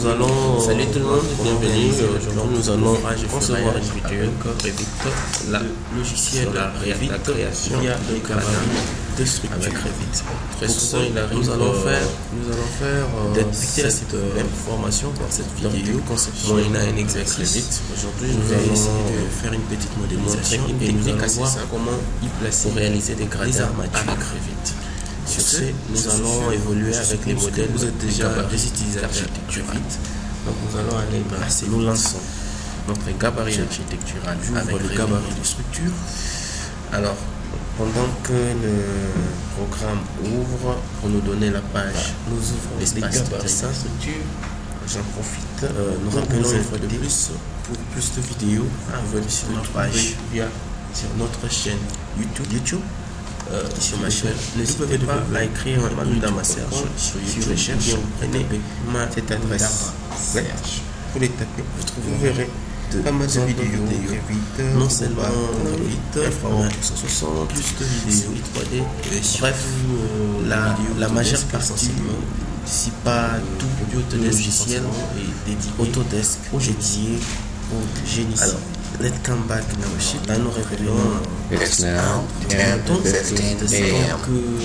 nous allons. Salut tout le monde, bienvenue. Aujourd'hui, nous allons concevoir une vidéo Revit, la logiciel la création via cabanes cabanes de structure. avec Revit. Très souvent, il arrive nous allons euh, faire, nous allons faire euh, cette cette euh, formation dans cette vidéo conception moyennant un avec exercice. Revit. Aujourd'hui, Nous allons essayer de faire une petite modélisation et nous allons voir comment y placer pour réaliser des gradins armatures. avec Revit. Sur ce, nous allons évoluer avec les modèles. Vous êtes déjà des utilisateurs d'architecture. Donc, nous allons aller placer, Nous lançons. notre gabarit architectural avec le gabarit de structure. Alors, pendant que le programme ouvre pour nous donner la page, Nous ouvrons les l'espace de structure. j'en profite. Euh, nous rappelons une fois de plus pour plus de vidéos à venez venir sur notre page page via sur notre chaîne YouTube. YouTube. Euh, ma chaîne. N'hésitez pas à écrire écrire Manu Manu Damasser Damasser sur YouTube. recherche, prenez ma cette adresse. Ouais. Vous les tapez, vous verrez de pas mal de vidéos, non seulement Revit, Revit, Infrarouge mais 360, plus de vidéos, 3D, et surtout, bref, euh, la, la de majeure partie, si pas tout Autodesk logiciel est dédié Autodesk dédié au génie. Alors, let's come back now. Là, nous révélons It's now donc, 10:15 c'est a.m. donc, euh,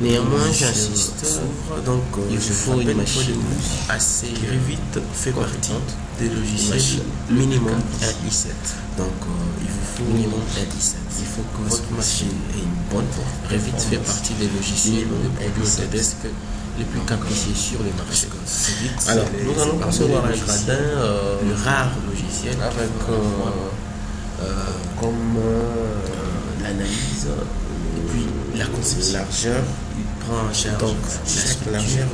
Néanmoins, j'insiste, donc euh, il faut une machine assez Revit fait partie des logiciels minimum un i7. Donc, euh, il vous faut Minimum un i7. Il faut que Votre machine ait une bonne Revit fait partie des logiciels Minimum de i7. Les plus capricieux sur le marché. Revit, Alors, les- nous allons concevoir les un gradin euh, le rare logiciel avec euh, euh, comme euh, l'analyse et puis la conception. largeur. Il prend en charge Donc, la largeur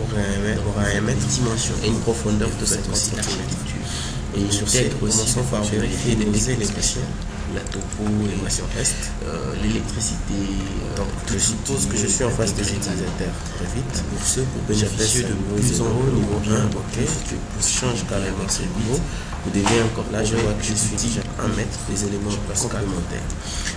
aura un mètre, dimension et une profondeur de fait 50 aussi cm. Et tête ce, aussi, par vérifier les les éléments. la topo, l'équation est, euh, l'électricité. euh, Donc, je suppose que je suis en face des utilisateurs. Très vite. Pour ceux pour bénéficier de plus en haut, niveau niveau 1, 1, ok, tu change carrément ce niveau. Vous devez encore Là, je vois que je suis déjà un mètre. des éléments complémentaires.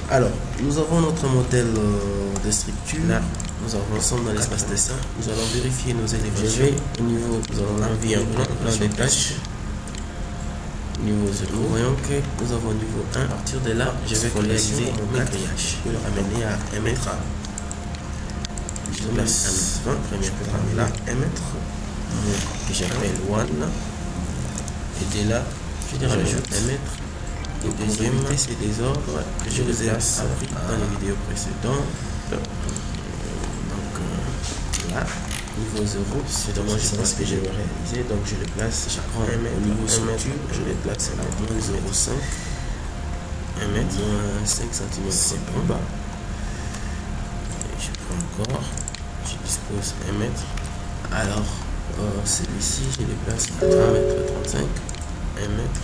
Alors, nous avons notre modèle euh, de structure. Là, nous avons sommes dans l'espace dessin. Nous allons vérifier nos Je élévations. vais au niveau, nous allons Envie un plan, plan des tâches. Niveau Nous 0. voyons que nous avons niveau 1. À partir de là, je vais réaliser mon grillage. Je peux le ramener à 1 mètre. Je place un premier programme là, 1 mètre, que j'appelle 1. Et de là, je rajoute 1 mètre. Et deuxième, éviter ces désordres que je vous ai appris dans les vidéos précédentes. Donc euh, là, niveau 0, c'est moi je pense que je vais réaliser. Donc je le place, 1 mètre, au niveau structure, je le place à moins 0,5. 1 mètre, moins 5 cm c'est plus bas. Et je prends encore, je dispose 1 mètre. Alors, euh, celui-ci, je le place à 3 mètres 35. 1 mètre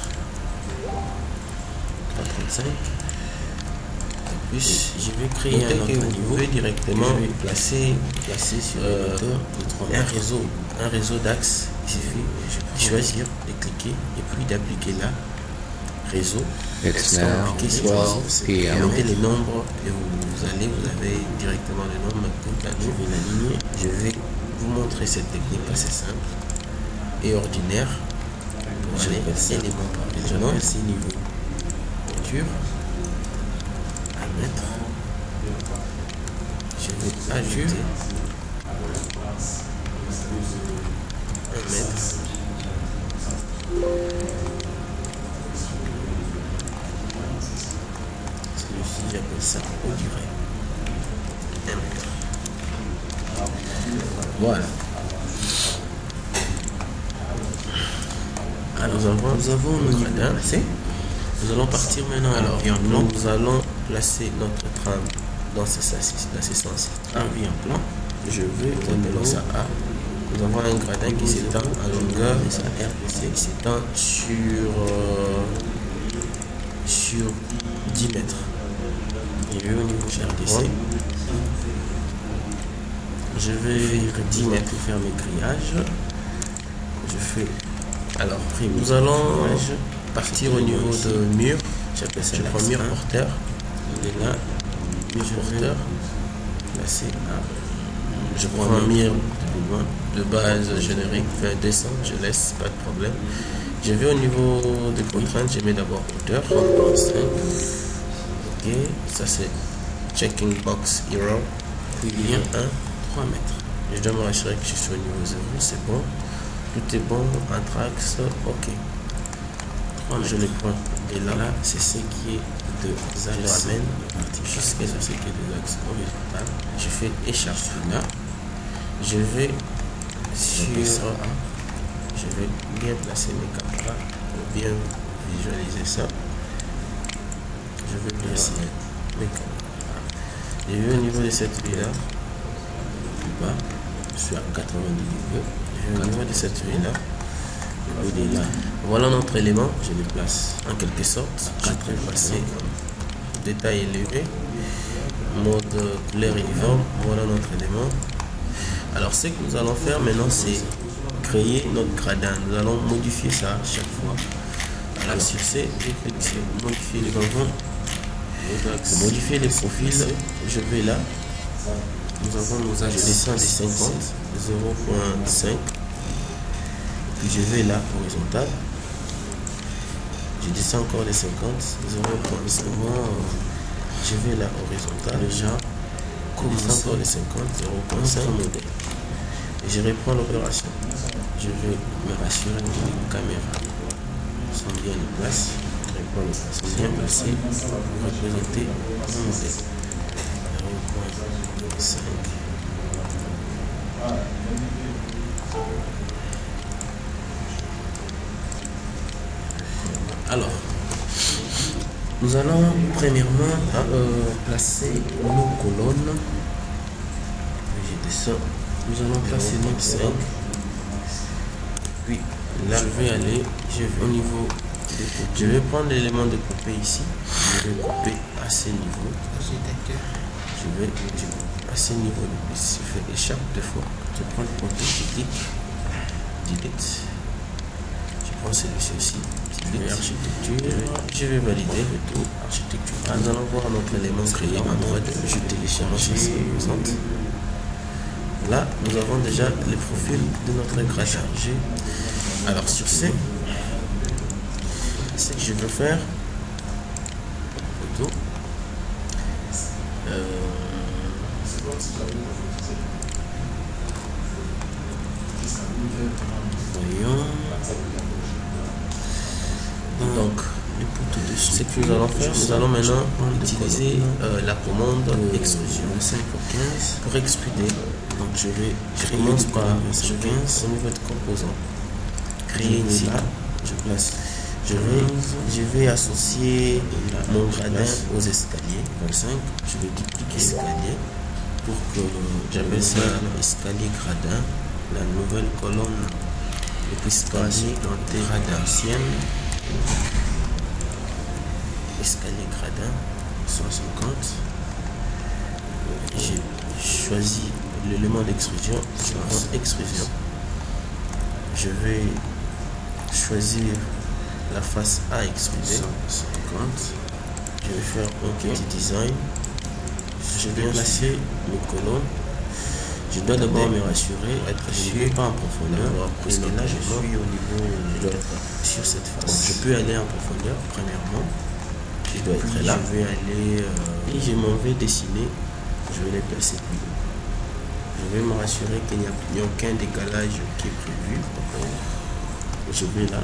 3,35. Puis, je vais créer Notez un autre vous niveau pouvez directement je vais placer, placer sur euh, le moteur de 3 un réseau, un réseau d'axes. Il suffit de choisir, de cliquer et puis d'appliquer là. Réseau. It's Sans now appliquer sur 12 réseau, p.m. Mettez les nombres et vous allez, vous avez directement le nombre. Je vais l'aligner. Je vais vous montrer cette technique assez simple et ordinaire. Pour aller élément par élément. Ici niveau à mettre. Je vais ajouter un mètre. Celui-ci, j'appelle ça au durée. Un mètre. Voilà. Alors, nous avons, nous avons. Nous allons partir maintenant l'environnement. Nous allons placer notre trame dans ce sens, dans ce sens environnement. Je vais appeler ça A. Nous avons un gradin qui s'étend en longueur et ça RPC qui s'étend sur, euh, sur 10 mètres. Vais au niveau RDC. Je vais 10 mètres pour faire mes grillages. Je fais alors nous allons partir au niveau de mur. J'appelle ça le mur porteur. Il est là, à je prends un mire de base générique, fait descend, je laisse, pas de problème. Je vais au niveau des contraintes, je mets d'abord hauteur, Ok, ça c'est checking box hero. Puis lien 1, 3 mètres. Je dois me rassurer que je suis au niveau 0, c'est bon. Tout est bon, Anthrax, ok. Je les prends. Et là, c'est ce qui est de je ramène jusqu'à ce qui est de l'axe horizontal. Je fais écharpe là. Je vais sur je vais bien placer mes caméras pour bien visualiser ça. Je vais placer mes caméras. Je vais au niveau de cette vue là, plus bas, je suis à 90 degrés. Je vais au niveau de cette vue là, là. Voilà notre élément, je le place en quelque sorte. Je vais passer détail élevé, mode couleur uniforme. Voilà notre élément. Alors ce que nous allons faire maintenant c'est créer notre gradin. Nous allons modifier ça à chaque fois. Alors sur ce, modifier les grands modifier les profils. Je vais là. Nous avons nos âges. Je les 50, 0.5. Puis je vais là, horizontal. Je descends encore les 50, 0.5. Je vais là, horizontal. Déjà, commence encore les 50, 0.5 modèle. Et je reprends l'opération. Je vais me rassurer que les caméras sont bien en place. Je reprends le bien placé pour représenter mon modèle. 0.5. Alors, nous allons premièrement euh, placer nos colonnes. Je descends nous allons placer notre 5 puis là je vais aller je vais au niveau je vais prendre l'élément de couper ici. Je vais couper à ce niveau. Je vais à ce niveau. Je fais échappe deux fois. Je prends le compteur je clique. Delete. Je prends celui-ci aussi architecture je vais valider tout architecture. Nous allons voir notre élément créé en droite je télécharge ici Là, nous avons déjà les profils de notre graphique. Alors sur ce, ce que je veux faire, photo, euh, voyons, donc ce que nous allons faire, nous allons maintenant utiliser euh, la commande extrusion. 5 pour 15 pour extruder. Donc je vais, je commence par je vais au niveau de composant. Créer ici, je place. Je vais, je vais associer mon gradin aux escaliers. 25, je vais dupliquer escalier pour que j'appelle ça escalier gradin. La nouvelle colonne. Ne puisse passer dans tes gradins anciennes escalier gradin 150 j'ai choisi l'élément d'extrusion je extrusion. Je vais choisir la face A extruder 150 je vais faire un petit design. Je vais placer mes colonnes je dois d'abord me rassurer, être sûr, pas en profondeur, parce que là je suis au niveau, je dois être sur cette face. je peux aller en profondeur, premièrement, je dois être là. Je vais aller euh, et je m'en vais dessiner. Je vais les placer plus haut. Je vais me rassurer qu'il n'y a, aucun décalage qui est prévu. Je vais là.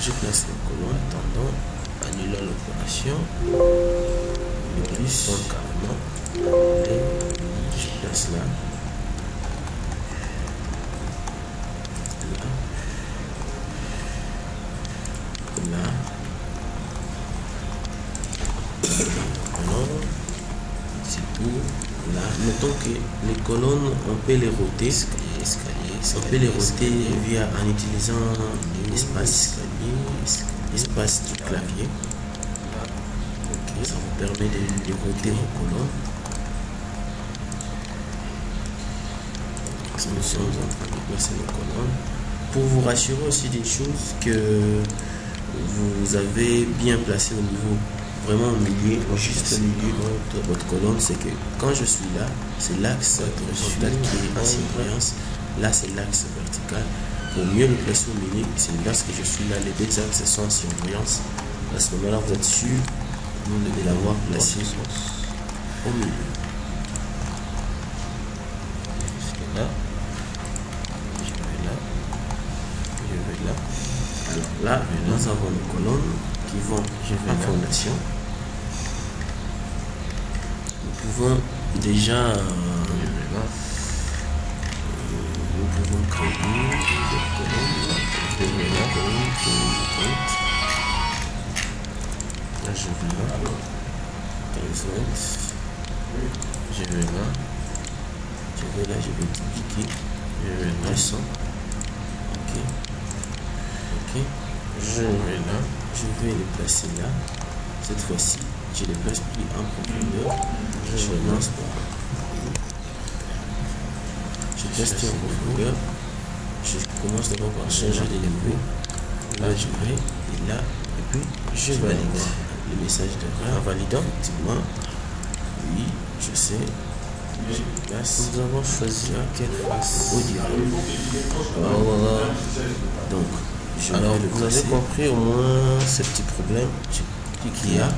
Je place le colonne attendant, annulant l'opération. Le plus carrément. Et je place. Là. Que les colonnes, on peut les roter, on peut les roter via, en utilisant l'espace l'espace du clavier. ça vous permet de, de roter vos colonnes. Nous sommes en train de placer nos colonnes. Pour vous rassurer aussi des choses que vous avez bien placé au niveau vraiment au milieu, juste au milieu de votre colonne, c'est que quand je suis là, c'est l'axe horizontal qui est en surbrillance. Là, c'est l'axe vertical. Pour mieux le placer au milieu, c'est lorsque je suis là, les deux axes sont en surbrillance. À ce moment-là, vous êtes sûr de l'avoir placé au milieu. Vont en fondation. Nous pouvons déjà, là, nous pouvons créer des colonnes. Là, je vais là, je vais là, je vais là, je vais dupliquer, je vais là, ok, ok, je vais là, je vais les placer là, cette fois-ci, je les place plus en profondeur, je lance pas, je place en profondeur, je commence d'abord par changer d'élément, là je vais, et là, et puis je valide le message de en validant, effectivement, oui, je sais, nous avons choisi quelle face? au diable. Voilà. Donc, alors vous avez compris au moins ce petit problème qu'il y a.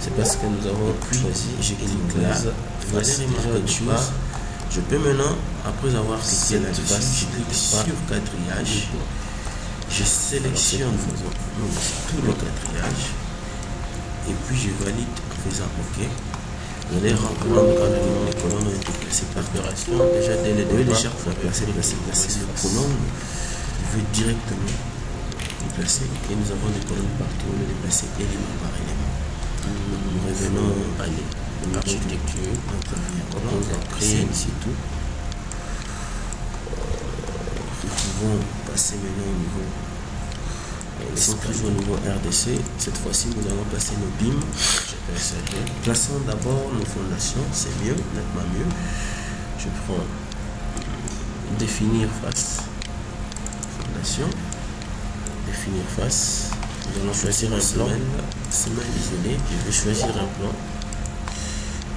C'est parce que nous avons choisi, je clique là, voici une chose. Je peux maintenant, après avoir cliqué là-dessus, je clique sur quadrillage. Je sélectionne tout le quadrillage et puis je valide en faisant OK. Vous allez rendre quand les colonnes par opération. Déjà, dès le début, déjà, vous placer, placer, placer les colonnes. Vous pouvez directement Et nous avons des colonnes partout. On les placer élément par élément. Nous revenons à l'architecture. On va créer ici tout. Nous pouvons passer maintenant au niveau ils sont toujours au niveau RDC. Cette fois-ci, nous allons passer nos BIM. Plaçons d'abord nos fondations, c'est mieux, nettement mieux. Je prends définir face. Fondation. Définir face. Nous allons choisir un plan. Semelle isolée. Je vais choisir un plan.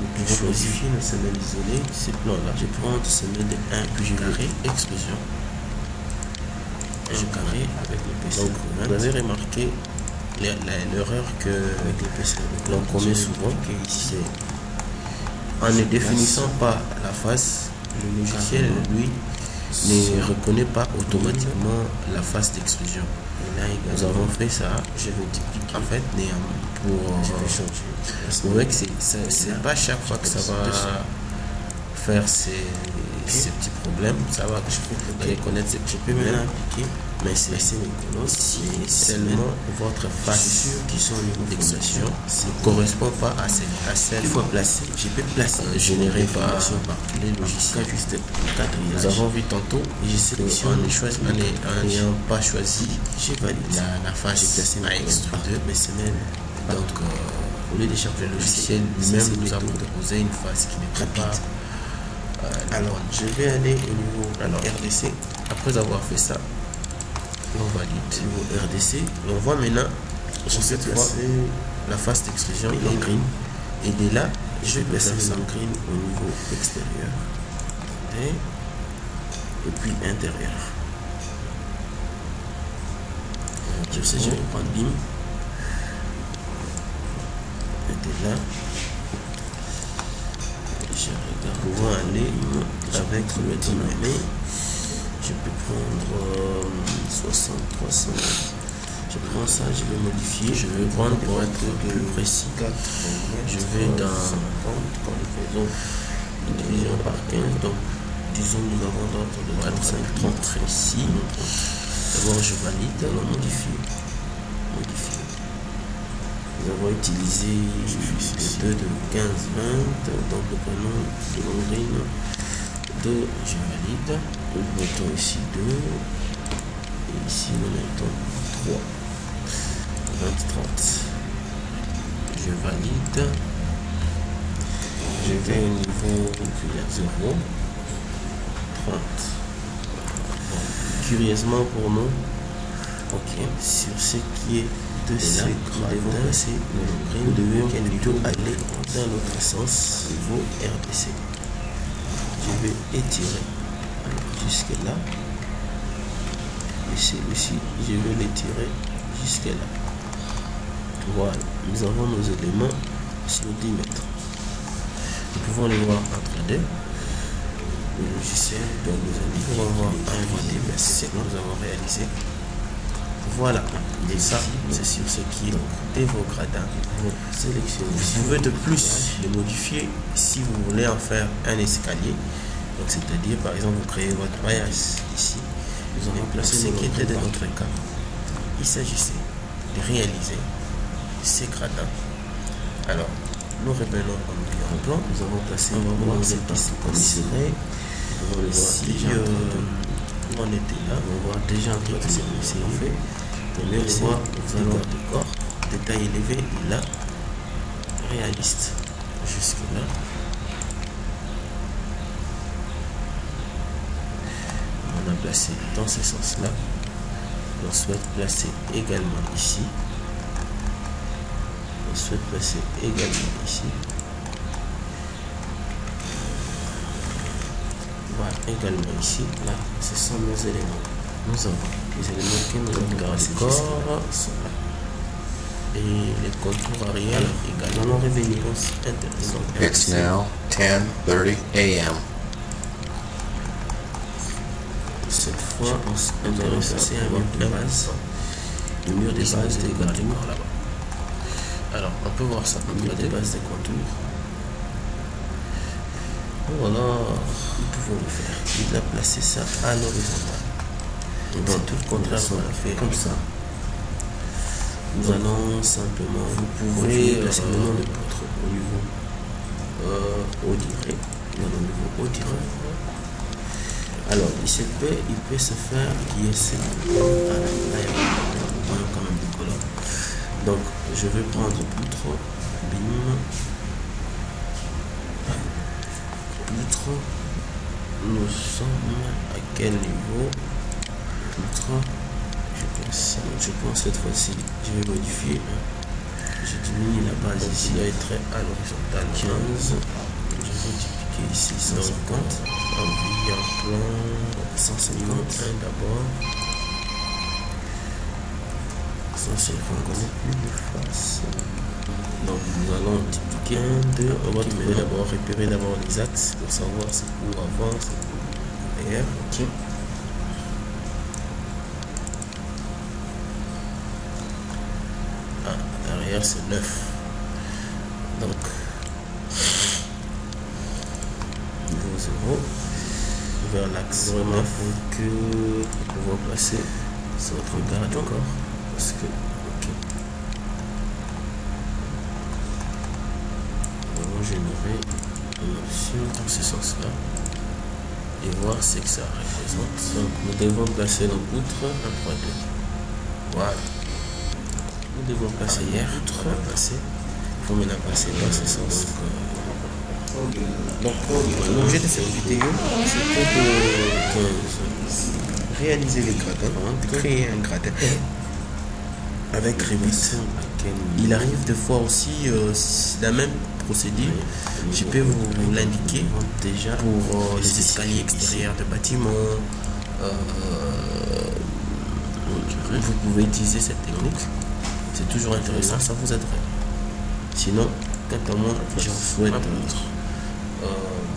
Nous pouvons modifier la semelle isolée. Ces plans-là. Je prends une de 1 puis je vais explosion un carré avec le PC. Donc, vous avez remarqué l'erreur que l'on commet souvent, ici, en ne définissant pas la face, le logiciel, lui, ne reconnaît pas automatiquement la face d'exclusion. Nous avons fait ça, je vais en fait, pour vous voyez que c'est pas chaque fois que ça va faire ces, ces petits problèmes, ça va, je peux reconnaître ces petits problèmes, mais c'est si seulement votre face qui sont au niveau d'expression ne correspond pas à celle, à celle il faut placer. Je peux placer généré par, par les logiciels. Juste Nous avons vu tantôt, j'ai sélectionné en n'ayant pas choisi la, la face à extruder, mais c'est même donc euh, au lieu de chercher le logiciel lui-même nous avons proposé une face qui n'est pas euh, alors, je vais aller au niveau alors, RDC. Après avoir fait ça, on valide niveau RDC. On voit maintenant, je vais placer la face d'extrusion en green. Et de là, je vais placer en green au niveau extérieur. Et, et puis intérieur. Je sais, je vais prendre BIM. Et de là, je regarde. Pour aller avec le dynamique je peux prendre 60 300 je prends ça je vais modifier je vais prendre pour être plus précis. Je vais dans donc division par 15 donc disons nous avons d'ordre de 35 30 ici. D'abord je valide alors modifier modifier nous avons utilisé le 2 de 15 20 donc le prénom de Londrine 2 je valide nous mettons ici 2 et ici nous mettons 3 20 30 je valide. Je vais au niveau 0 30 curieusement pour nous. Ok. Sur ce qui est de ce gradin, vous devez plutôt aller dans l'autre sens, niveau RDC. Je vais étirer jusque là. Et celui-ci, je vais l'étirer jusque là. Voilà, nous avons nos éléments sur 10 mètres. Nous pouvons les voir en 3D. Le logiciel doit nous indiquer voir un ce que nous avons réalisé. Voilà, et ça, c'est sur ce qui est vos gradins. Vous pouvez de plus les modifier si vous voulez en faire un escalier. Donc, c'est-à-dire, par exemple, vous créez votre maillage ici. Vous allez placer ce qui était de notre cas. Il s'agissait de réaliser ces gradins. Alors, nous revenons en plan. Nous avons placé on va voir pistes comme ici. Si euh, on était là, on va voir déjà un peu ce qu'on fait. Premier voit nous allons de corps, détail élevé, là, réaliste. Jusque On a placé dans ce sens-là. On souhaite placer également ici. On souhaite placer également ici. Voilà, également ici. Là, ce sont nos éléments. Nous avons les éléments que nous avons gardés corps et les contours arrière également revenir intéressant. It's now 10:30 a.m. fois, je pense va passer un mur de base. Le mur des bases des contours là-bas. Alors, on peut voir ça. Le mur des bases des contours. Voilà, nous pouvons le faire. Il a placé ça à l'horizontale dans tout le contraire qu'on a fait comme ça nous allons simplement vous pouvez placer le nom de votre au niveau euh, au direct dans le niveau au direct alors il peut il peut se faire qui est ce ah, là il y a quand même donc je vais prendre poutre bim poutre nous sommes à quel niveau? Je pense, je pense cette fois-ci, je vais modifier. Je diminue la base ici, est très à l'horizontale 15. Je vais dupliquer ici 150. Plan 151 d'abord. 150, plus de face. Donc nous allons 1, 2, on va d'abord, repérer d'abord les axes pour savoir c'est où avant, c'est où derrière. Ok. c'est 9 donc niveau 0 vers l'axe vraiment faut que placer sur notre garde encore parce que ok. Nous allons générer une option dans ce sens là et voir ce que ça représente. Donc nous devons placer nos poutres en 3D voilà. Nous devons passer hier, on va passer. Il faut maintenant passer dans ce sens. Donc, l'objet de cette vidéo, c'était de, réaliser les gradins, de créer un gradin avec Revit. Il arrive de fois aussi euh, la même procédure. Je peux vous, l'indiquer déjà pour euh, les escaliers extérieurs de bâtiments. Euh, vous pouvez utiliser cette technique c'est toujours intéressant, ça vous aiderait. Sinon, quant à moi, je vous souhaite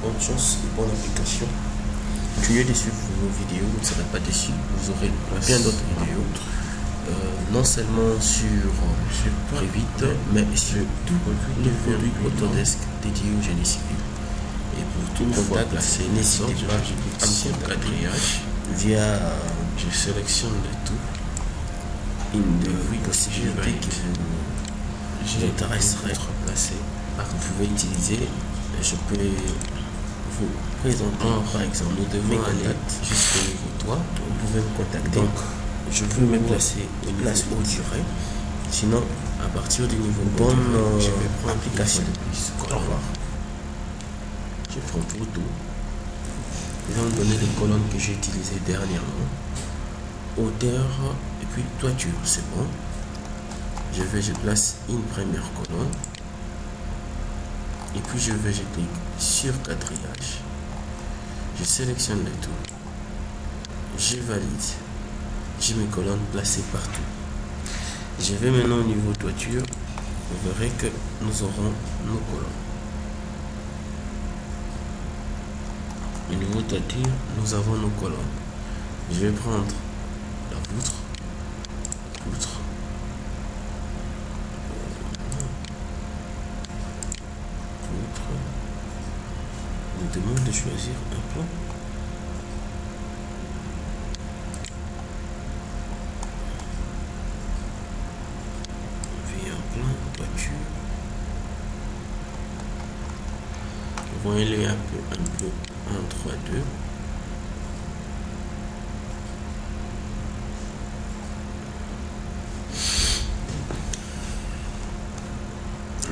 bonne chance et bonne application. Continuez de suivre vos vidéos, vous ne serez pas déçus. Vous aurez bien d'autres vidéos. Euh, non seulement sur, sur Revit, mais sur tous les produits Autodesk dédiés au génie civil. Et pour tout contact, n'hésitez pas à me contacter via je sélectionne le tout une de oui, possibilités qui vous intéresserait. Vous pouvez utiliser, je peux vous présenter par exemple, nous devons aller jusqu'au niveau 3, vous pouvez me contacter. Donc, je veux me placer au place au durée. Sinon, à partir du niveau bonne euh, je vais prendre application. Au revoir. Je prends photo. Ils vont me donner les colonnes que j'ai utilisées dernièrement. Hauteur et puis toiture, c'est bon. je vais, je place une première colonne. Et puis je vais, je clique sur quadrillage. Je sélectionne le tout. Je valide. J'ai mes colonnes placées partout. Je vais maintenant au niveau toiture. Vous verrez que nous aurons nos colonnes. Au niveau toiture, nous avons nos colonnes. Je vais prendre la poutre. Poutre. On nous demande de choisir un plan. un plan, voiture. Voyez-le un peu, un peu en 3, 2.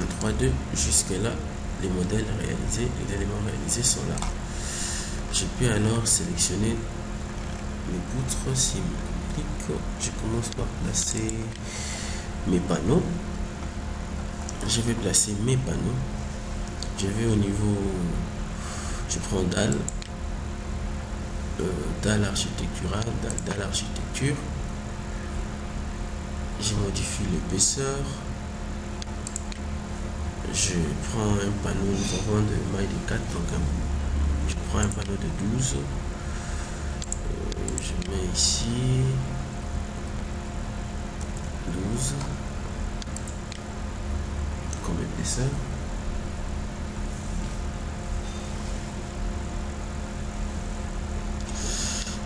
En 3, 2, jusque là, les modèles réalisés, les éléments réalisés sont là. Je peux alors sélectionner mes poutres si je commence par placer mes panneaux. Je vais placer mes panneaux. Je vais au niveau, je prends dalle, euh, dalle architecturale, dalle, dalle architecture. Je modifie l'épaisseur. Je prends un panneau, nous avons de maille de 4, donc je prends un panneau de 12. Euh, je mets ici 12 comme épaisseur.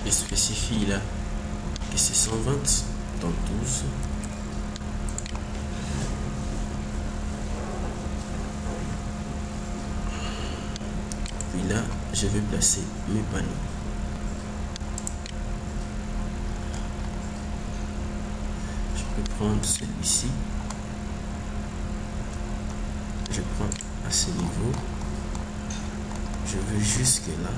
Je spécifie là que c'est 120 dans 12. Je vais placer mes panneaux. Je peux prendre celui-ci. Je prends à ce niveau. Je vais jusque là.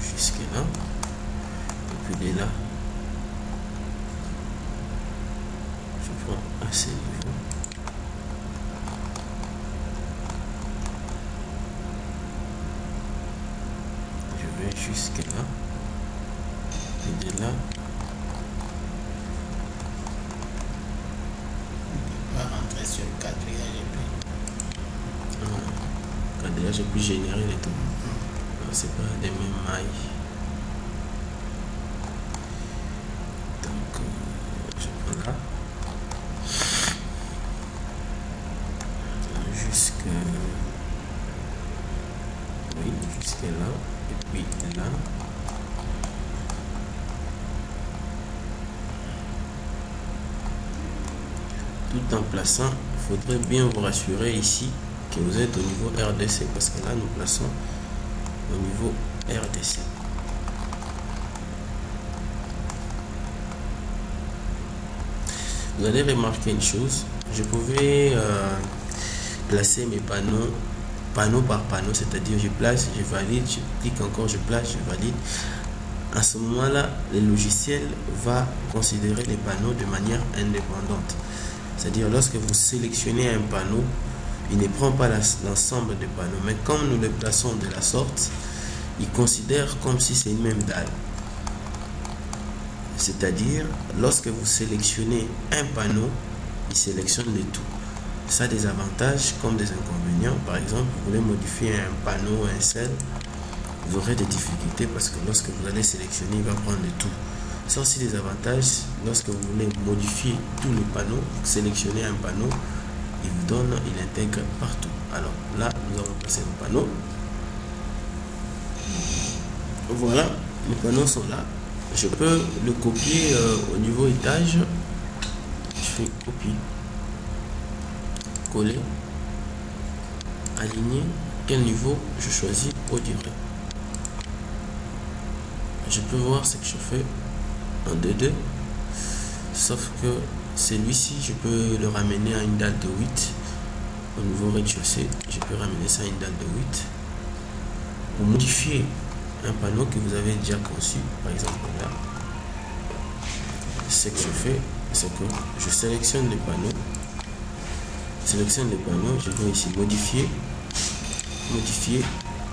Jusque là. Et puis de là. Je prends à ce niveau. Je vais jusque là. Et de là. On va rentrer sur le quadrillage et puis. Quand déjà j'ai pu générer les tout. C'est pas des mêmes mailles. Donc, euh, je prends là. Jusque. Oui, jusque là. Et puis là. Tout en il faudrait bien vous rassurer ici que vous êtes au niveau RDC parce que là nous plaçons au niveau RDC. Vous allez remarquer une chose, je pouvais euh, placer mes panneaux panneau par panneau, c'est-à-dire je place, je valide, je clique encore, je place, je valide. À ce moment-là, le logiciel va considérer les panneaux de manière indépendante. C'est-à-dire lorsque vous sélectionnez un panneau, il ne prend pas l'ensemble des panneaux. Mais comme nous le plaçons de la sorte, il considère comme si c'est une même dalle. C'est-à-dire, lorsque vous sélectionnez un panneau, il sélectionne le tout. Ça a des avantages comme des inconvénients. Par exemple, vous voulez modifier un panneau, un sel, vous aurez des difficultés parce que lorsque vous allez sélectionner, il va prendre le tout. Ça aussi des avantages, lorsque vous voulez modifier tous les panneaux, sélectionner un panneau, il vous donne, il intègre partout. Alors là, nous avons placé nos panneaux. Voilà, les panneaux sont là. Je peux le copier euh, au niveau étage. Je fais copier, coller, aligner. Quel niveau je choisis au durée. Je peux voir ce que je fais en 2-2. Sauf que celui-ci, je peux le ramener à une dalle de 8. Au niveau rez-de-chaussée, je peux ramener ça à une dalle de 8. Pour modifier un panneau que vous avez déjà conçu, par exemple là, ce que je fais, c'est que je sélectionne les panneaux. Sélectionne les panneaux, je vais ici modifier. Modifier,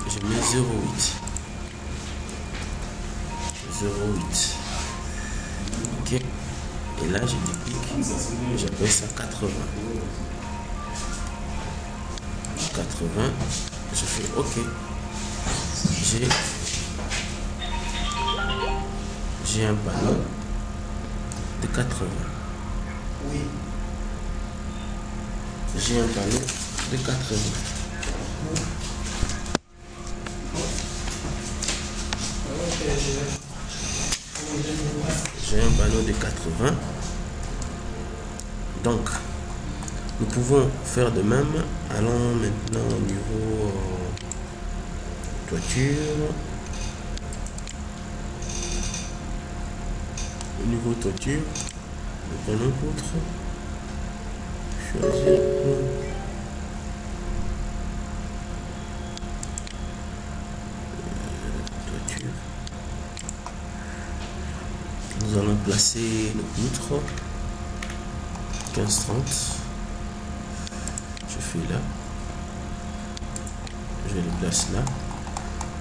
je mets 0,8. 0,8. Et là, je déclic, j'appelle ça 80. 80, je fais OK. J'ai un panneau de 80. Oui. J'ai un panneau de 80. Un panneau de 80. Donc, nous pouvons faire de même. Allons maintenant au niveau euh, toiture. Au niveau toiture, nous prenons poutre. Choisir. Toiture. Nous placer le poutre. 15-30 je fais là. Je le place là.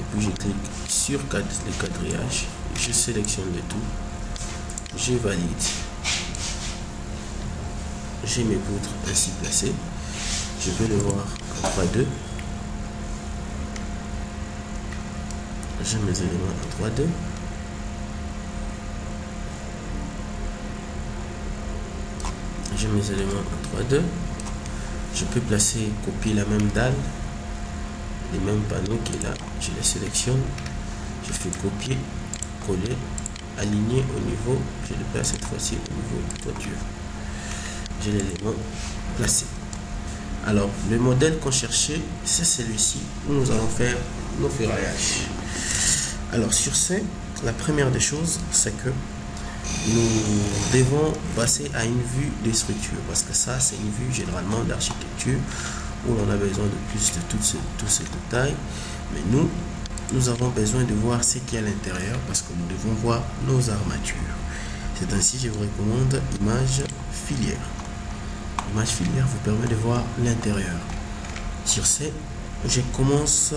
Et puis je clique sur les quadrillages je sélectionne le tout. Je valide. J'ai mes poutres ainsi placées. Je peux le voir en 3-2 j'ai mes éléments en 3-2 j'ai mes éléments en 3-2 je peux placer copier la même dalle les mêmes panneaux qui est là. Je les sélectionne. Je fais copier coller aligner au niveau. Je le place cette fois-ci au niveau de toiture j'ai l'élément placé. Alors le modèle qu'on cherchait c'est celui-ci où nous allons faire nos ferraillages alors sur ce la première des choses c'est que nous devons passer à une vue des structures parce que ça c'est une vue généralement d'architecture où l'on a besoin de plus de tous ces, tout ce détails. Mais nous nous avons besoin de voir ce qu'il y a à l'intérieur parce que nous devons voir nos armatures. C'est ainsi je vous recommande image filière. Image filière vous permet de voir l'intérieur. Sur ce je commence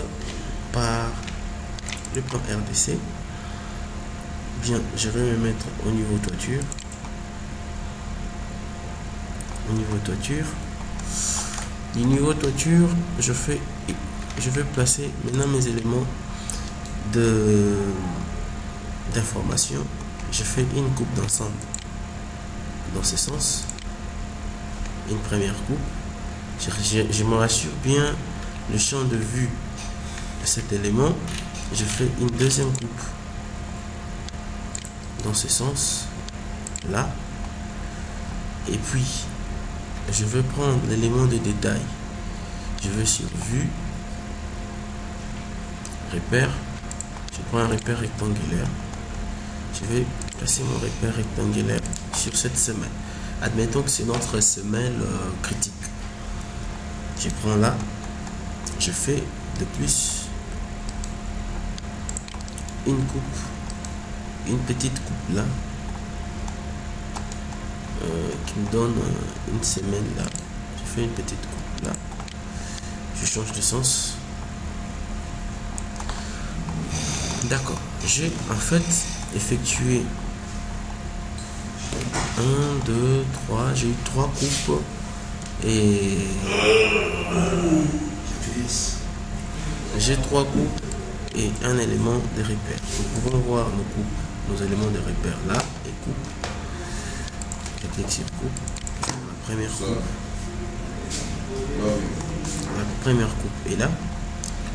par le plan RDC je vais me mettre au niveau toiture. Au niveau toiture. Du niveau toiture je fais je vais placer maintenant mes éléments de d'information. Je fais une coupe d'ensemble dans ce sens. Une première coupe. Je me rassure bien le champ de vue de cet élément. Je fais une deuxième coupe dans ce sens là. Et puis je veux prendre l'élément de détail. Je veux sur vue repère. Je prends un repère rectangulaire. Je vais placer mon repère rectangulaire sur cette semelle. Admettons que c'est notre semelle euh, critique. Je prends là. Je fais de plus une coupe une petite coupe là euh, qui me donne euh, une semaine là. Je fais une petite coupe là. Je change de sens. D'accord. J'ai en fait effectué 1 2 3 j'ai eu trois coupes et j'ai trois coupes et un élément de repère. Nous pouvons voir nos coupes, nos éléments de repère là et coupe. Sur coupe. La première coupe. La première coupe est là.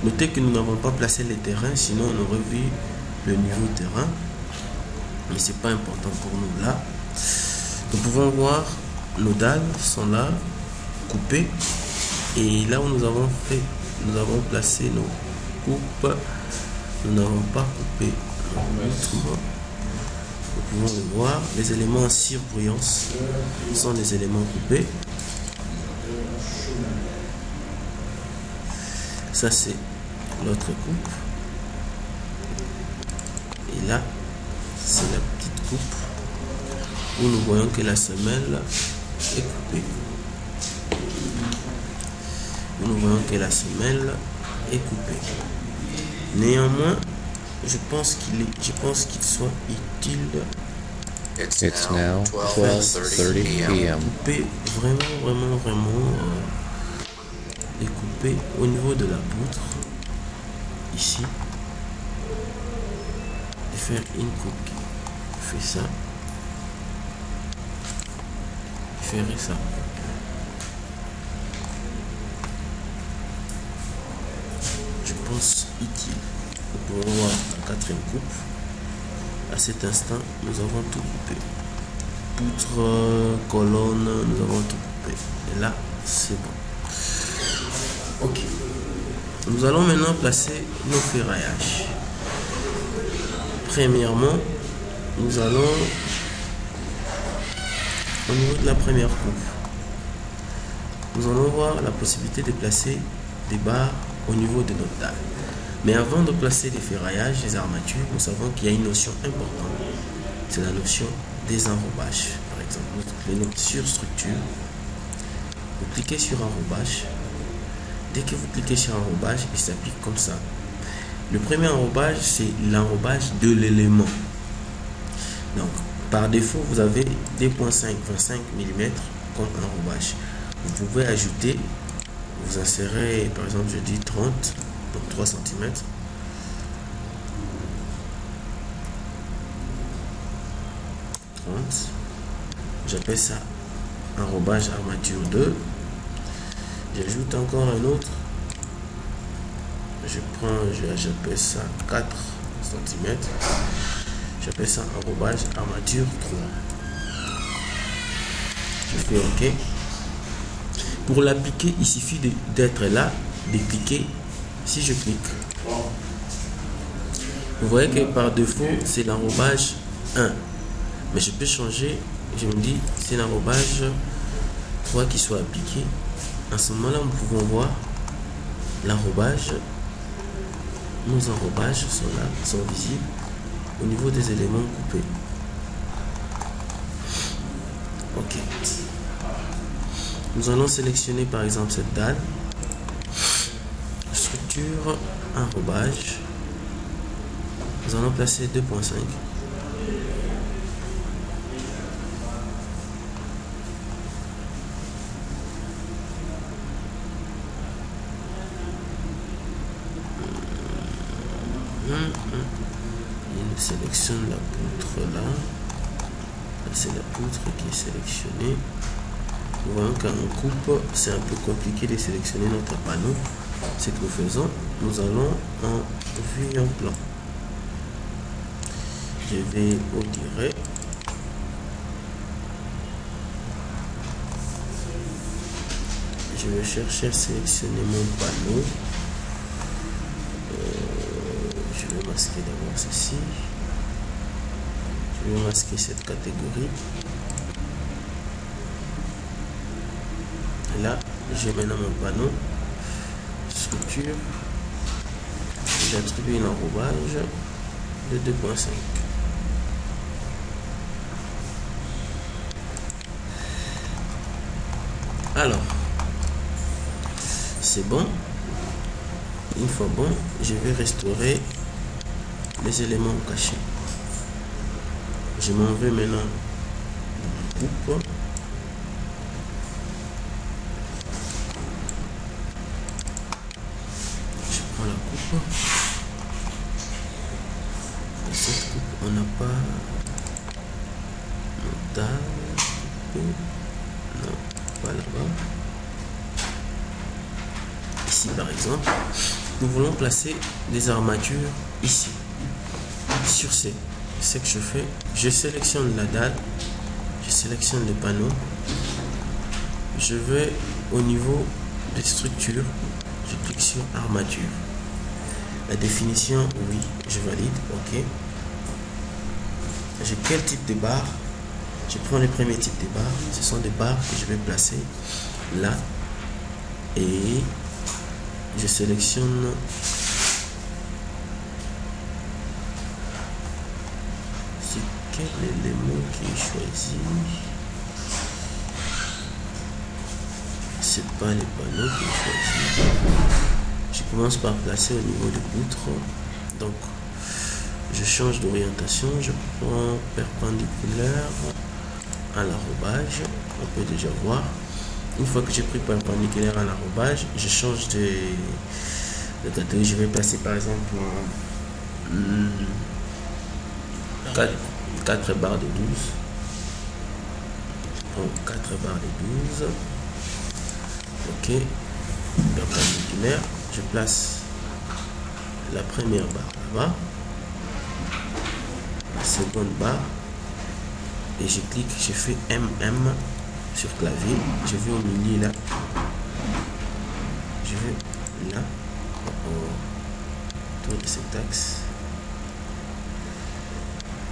Notez que nous n'avons pas placé les terrains, sinon on aurait vu le niveau terrain. Mais c'est pas important pour nous là. Nous pouvons voir nos dalles sont là, coupées. Et là où nous avons fait, nous avons placé nos coupes nous n'avons pas coupé Nous pouvons voir. Les éléments en surbrillance sont des éléments coupés. Ça, c'est l'autre coupe. Et là, c'est la petite coupe. où nous voyons que la semelle est coupée. Où nous voyons que la semelle est coupée. Néanmoins, je pense qu'il est, je pense qu'il soit utile. It's, now 12:30 p.m. couper vraiment, vraiment, vraiment euh, découper au niveau de la poutre ici. Et faire une coupe. Je fais ça. Je ferai ça. Je pense utile pour voir la quatrième coupe à cet instant nous avons tout coupé. Poutre euh, colonne nous avons tout coupé. Et là c'est bon. Ok. Nous allons maintenant placer nos ferraillages premièrement nous allons au niveau de la première coupe. Nous allons voir la possibilité de placer des barres au niveau de notre dalle mais avant de placer les ferraillages, les armatures, nous savons qu'il y a une notion importante. C'est la notion des enrobages. Par exemple, nous cliquons sur structure. Vous cliquez sur enrobage. Dès que vous cliquez sur enrobage, il s'applique comme ça. Le premier enrobage, c'est l'enrobage de l'élément. Donc, par défaut, vous avez 2.5, 25 mm comme enrobage. Vous pouvez ajouter, vous insérez, par exemple, je dis 30 donc 3 cm. J'appelle ça enrobage armature 2. J'ajoute encore un autre. Je prends, j'appelle ça 4 cm. J'appelle ça enrobage armature 3. Je fais OK. Pour l'appliquer, il suffit d'être là, de cliquer si je clique, vous voyez que par défaut, c'est l'enrobage 1. Mais je peux changer, je me dis, c'est l'enrobage 3 qui soit appliqué. À ce moment-là, nous pouvons voir l'enrobage. Nos enrobages sont là, sont visibles au niveau des éléments coupés. Ok. Nous allons sélectionner par exemple cette dalle structure enrobage nous allons placer 2.5 il sélectionne la poutre là c'est la poutre qui est sélectionnée. Nous voyons qu'en coupe c'est un peu compliqué de sélectionner notre panneau ce que nous faisons, nous allons en vue en plan. Je vais direct. Je vais chercher à sélectionner mon panneau. Euh, je vais masquer d'abord ceci. Je vais masquer cette catégorie. Là, j'ai maintenant mon panneau structure. J'attribue un enrobage de 2.5 alors c'est bon. Une fois bon je vais restaurer les éléments cachés. Je m'en vais maintenant coupe cette coupe on n'a pas non pas là-bas ici par exemple nous voulons placer des armatures ici sur ces ce que je fais je sélectionne la dalle je sélectionne le panneau je vais au niveau des structures je clique sur armature la définition, oui, je valide, ok. J'ai quel type de barre? Je prends le premier type de barre. Ce sont des barres que je vais placer là. Et je sélectionne ce l'élément qui est choisi c'est pas les panneaux qui est choisi je commence par placer au niveau de poutre donc je change d'orientation je prends perpendiculaire à l'arrobage. On peut déjà voir une fois que j'ai pris perpendiculaire à l'arrobage je change de, de catégorie je vais passer par exemple 4, 4 barres de 12 donc 4 barres de 12 ok. Perpendiculaire je place la première barre là-bas. Seconde barre. Et je clique je fais MM sur clavier je vais au milieu là. Je vais là autour de cet axe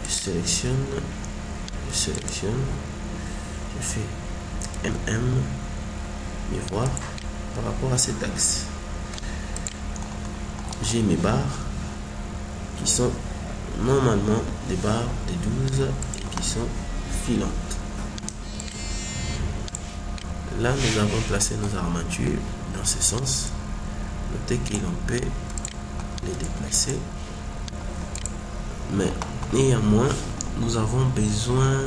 je sélectionne je sélectionne. Je fais MM miroir par rapport à cet axe j'ai mes barres qui sont normalement des barres de 12 et qui sont filantes là nous avons placé nos armatures dans ce sens. Notez qu'on peut les déplacer. Mais néanmoins nous avons besoin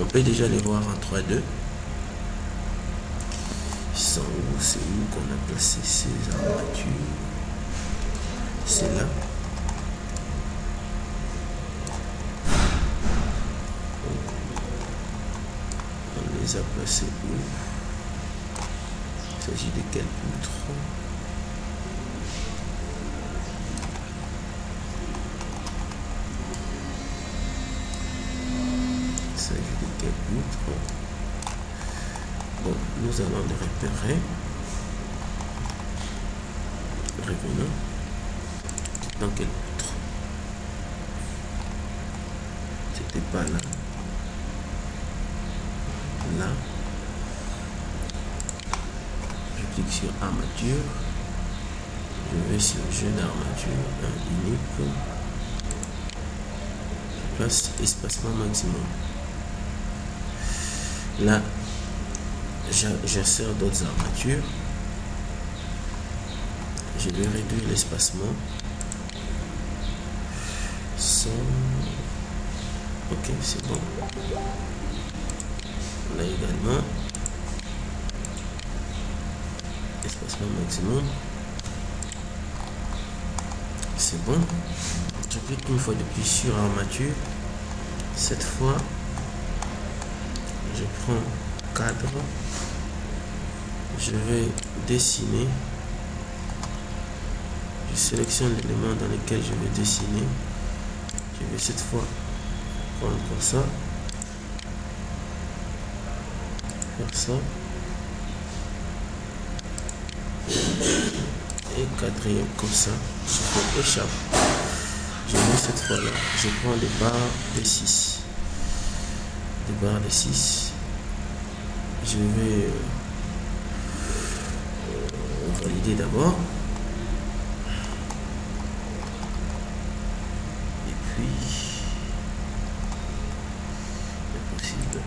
On peut déjà les voir en 3-2. C'est où? C'est où qu'on a placé ces armatures? C'est là. On les a placés où? Il s'agit de quel poutre Bon, nous allons les repérer. Revenons. Dans quel poutre C'était pas là. Là. Je clique sur armature. Je vais sur jeu d'armature, un unique. Place espacement maximum. Là, j'insère d'autres armatures. Je vais réduire l'espacement. Ok, c'est bon. Là également. Espacement maximum. C'est bon. Je clique une fois de plus sur armature. Cette fois, je prends cadre. Je vais dessiner. Je sélectionne l'élément dans lequel je vais dessiner. Je vais cette fois prendre comme ça. Faire ça. Et quatrième comme ça. Je fais échappe je vais cette fois là je prends des barres de 6 des barres de 6 je vais euh, valider d'abord. Et puis impossible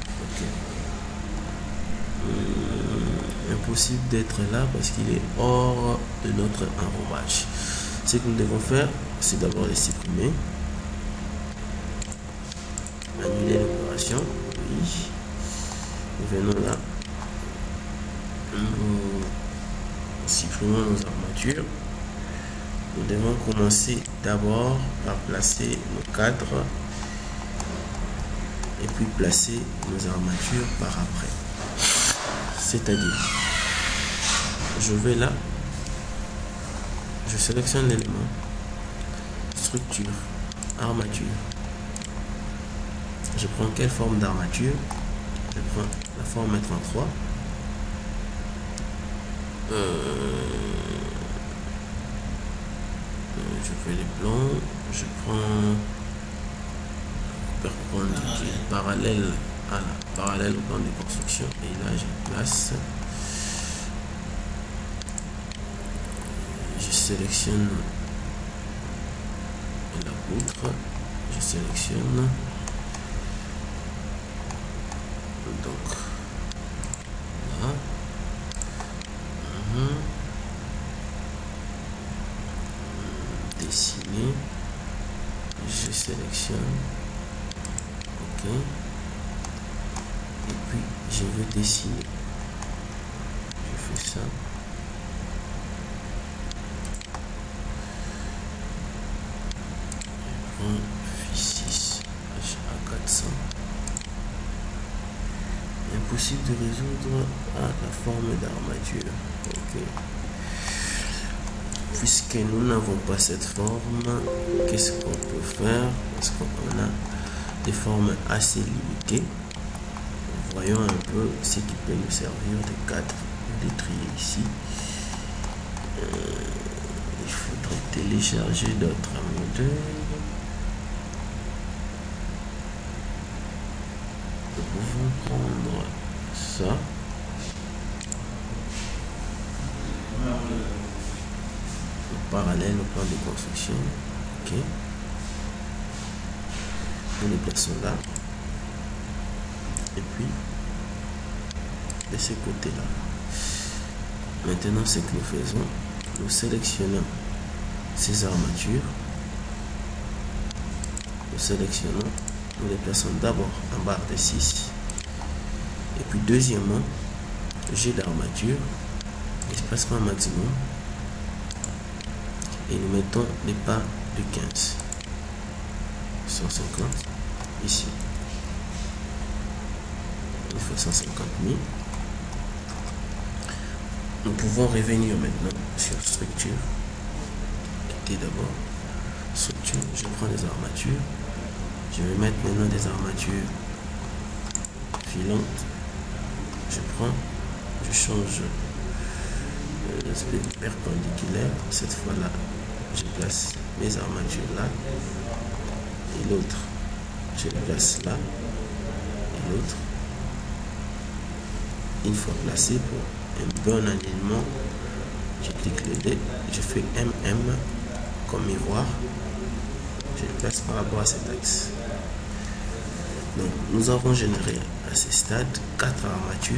euh, impossible d'être là parce qu'il est hors de notre enrobage. Ce que nous devons faire c'est d'abord les supprimer. Annuler l'opération oui. Venons là nous supprimons nos armatures. Nous devons commencer d'abord par placer nos cadres et puis placer nos armatures par après. C'est à dire je vais là je sélectionne l'élément structure armature. Je prends quelle forme d'armature? Je prends la forme 33 je fais les plans, je prends perpendiculaire parallèle à la parallèle au plan de construction et là je place. Je sélectionne la poutre je sélectionne. Donc là mhm. dessiner je sélectionne ok. Et puis je vais dessiner. Je fais ça. Prends 6 à 400 impossible de résoudre à la forme d'armature. Ok puisque nous n'avons pas cette forme qu'est-ce qu'on peut faire? Parce qu'on a des formes assez limitées. Voyons un peu ce qui peut nous servir de cadre de trier ici. Euh, il faudrait télécharger d'autres modèles nous pouvons prendre ça parallèle au plan de construction ok nous les plaçons là. Et puis de ce côté là maintenant ce que nous faisons nous sélectionnons ces armatures nous sélectionnons nous les plaçons d'abord en barre de 6 et puis deuxièmement j'ai d'armature espacement maximum et nous mettons les pas de 15 150 ici. Il faut 150 000 nous pouvons revenir maintenant sur structure. Quitter d'abord. Structure. Je prends les armatures. Je vais mettre maintenant des armatures filantes. Je prends je change l'aspect perpendiculaire cette fois là je place mes armatures là. Et l'autre je le place là. Et l'autre une fois placé pour un bon alignement je clique le D je fais MM comme miroir. Je le place par rapport à cet axe. Donc nous avons généré à ce stade 4 armatures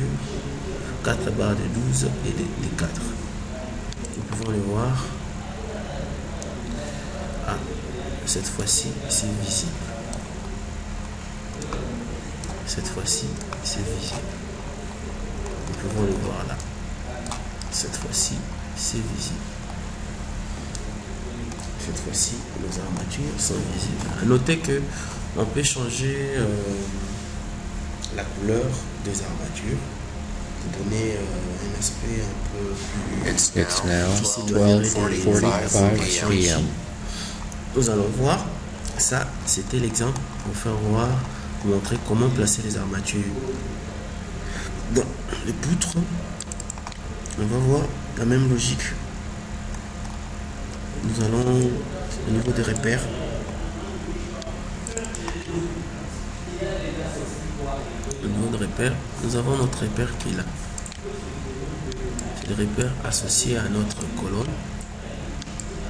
4 barres de 12 et de, 4 nous pouvons le voir. Ah, cette fois-ci c'est visible. Cette fois-ci c'est visible. Nous pouvons le voir là. Cette fois-ci c'est visible. Cette fois-ci nos armatures sont visibles. À noter que on peut changer euh, la couleur des armatures donner euh, un aspect un peu plus It's, it's now 12:45 p.m. nous allons voir ça c'était l'exemple pour faire voir pour montrer comment placer les armatures. Dans les poutres on va voir la même logique. Nous allons au niveau des repères au niveau de repères nous avons notre repère qui est là. Le repère associé à notre colonne.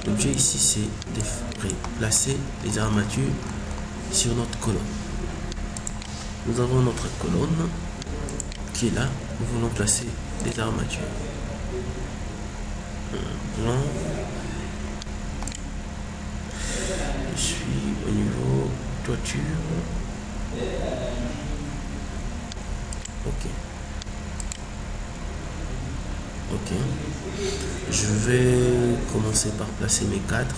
L'objet ici c'est de placer les armatures sur notre colonne. Nous avons notre colonne qui est là. Nous voulons placer des armatures. Plan je suis au niveau toiture ok ok je vais commencer par placer mes cadres.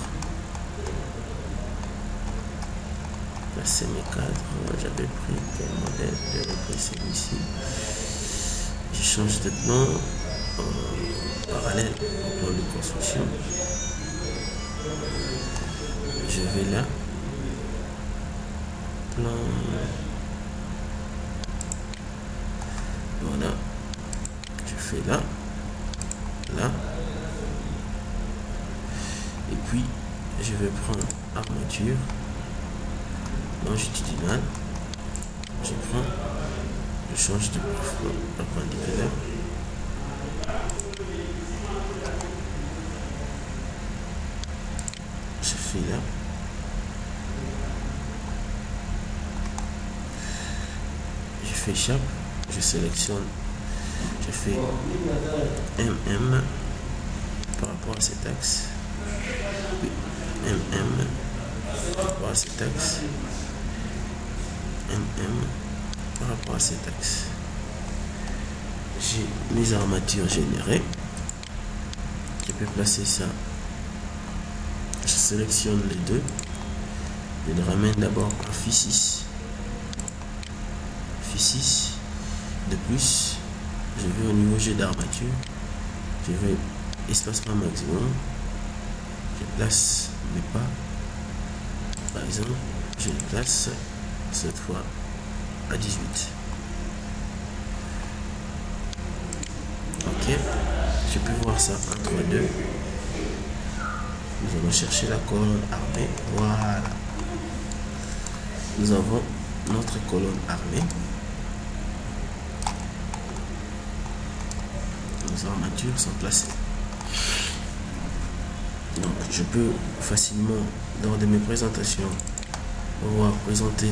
Placer mes cadres. J'avais pris quel modèle j'avais pris celui-ci. Je change de plan euh, parallèle au plan de construction. Je vais là. Plan voilà je fais là puis je vais prendre armature longitudinale je prends. Je change de perpendiculaire je fais là. Je fais chape je sélectionne. Je fais MM par rapport à cet axe MM rapport à cet axe MM par rapport à cet axe j'ai mes armatures générées je peux placer ça. Je sélectionne les deux. Je les ramène d'abord en phi 6 phi 6 de plus je vais au niveau G d'armature. Je vais espacement maximum. Je place mes pas par exemple je les place cette fois à 18 ok je peux voir ça entre deux. Nous allons chercher la colonne armée. Voilà. Nous avons notre colonne armée. Nos armatures sont placées je peux facilement lors de mes présentations pouvoir présenter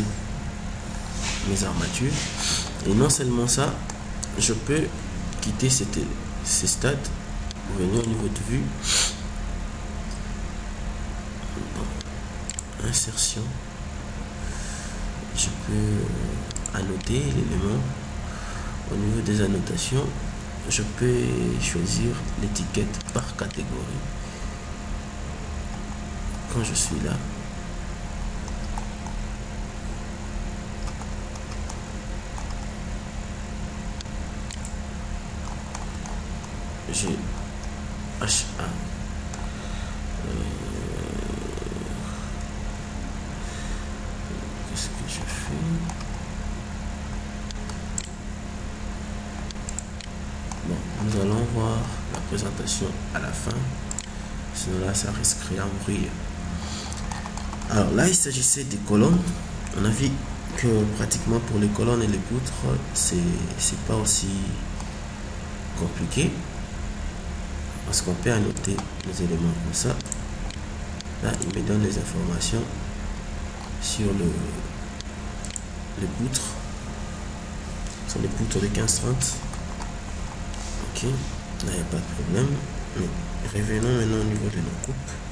mes armatures. Et non seulement ça je peux quitter cette, ces stades venir au niveau de vue. Insertion. Je peux annoter l'élément. Au niveau des annotations je peux choisir l'étiquette par catégorie je suis là? J'ai HA euh, qu'est-ce que je fais? Bon nous allons voir la présentation à la fin. Sinon là ça risquerait à mourir alors là il s'agissait des colonnes. On a vu que pratiquement pour les colonnes et les poutres c'est pas aussi compliqué. Parce qu'on peut annoter les éléments comme ça. Là il me donne les informations sur le les poutres. Sur les poutres de 1530 ok là il n'y a pas de problème. Mais revenons maintenant au niveau de nos coupes